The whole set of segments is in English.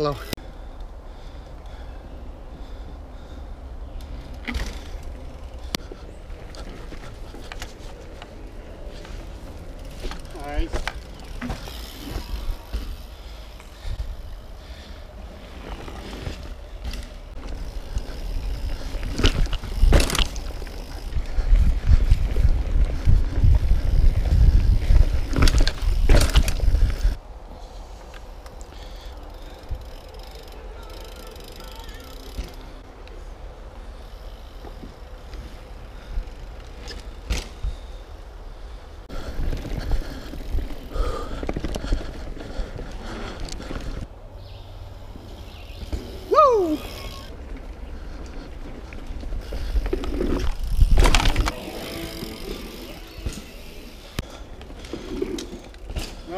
Hello. Alright. Woo!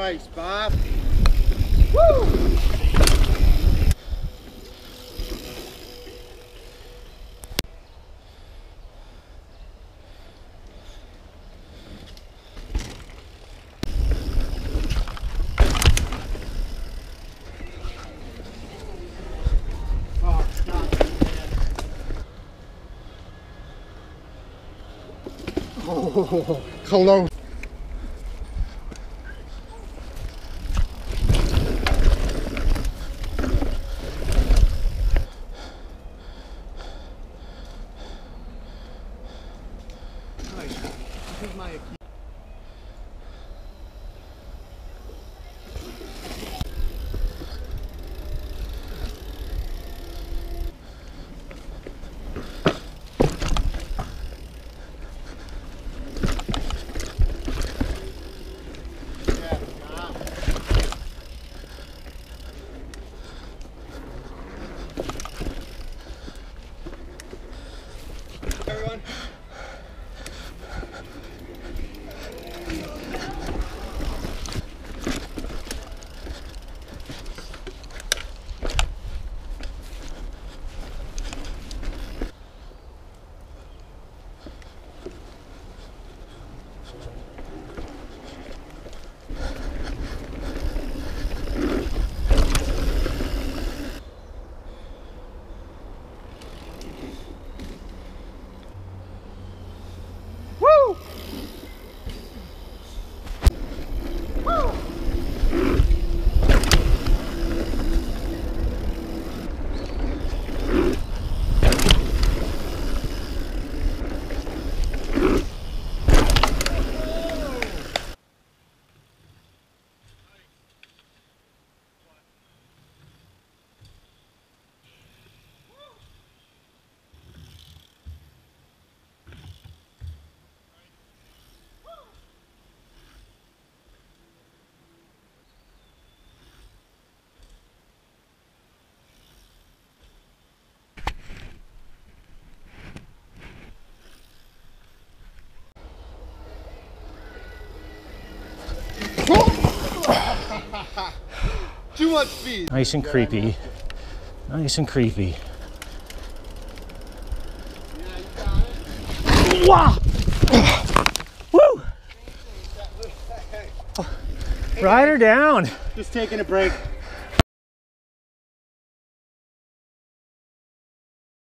Nice, Bob. Woo! Oh, stop. Too much speed. Nice and creepy. Nice and creepy. Yeah, you got it. Wow! Woo! Ride her down. Just taking a break.